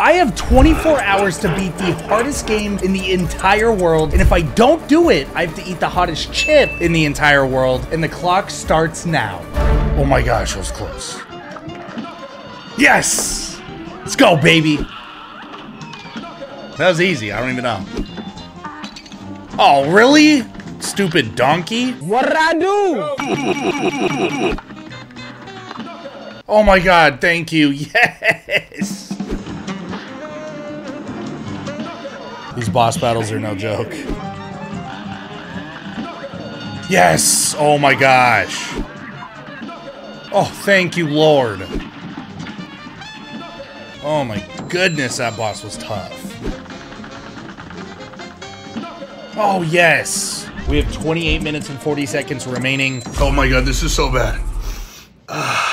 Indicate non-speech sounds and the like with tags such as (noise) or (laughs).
I have 24 hours to beat the hardest game in the entire world, and if I don't do it, I have to eat the hottest chip in the entire world, and the clock starts now. Oh my gosh, that was close. Yes! Let's go, baby! That was easy, I don't even know. Oh, really? Stupid donkey? What did I do? (laughs) Oh my god, thank you. (laughs) Yes! These boss battles are no joke. Yes! Oh my gosh. Oh, thank you, Lord. Oh my goodness, that boss was tough. Oh, yes. We have 28 minutes and 40 seconds remaining. Oh my god, this is so bad. Ah.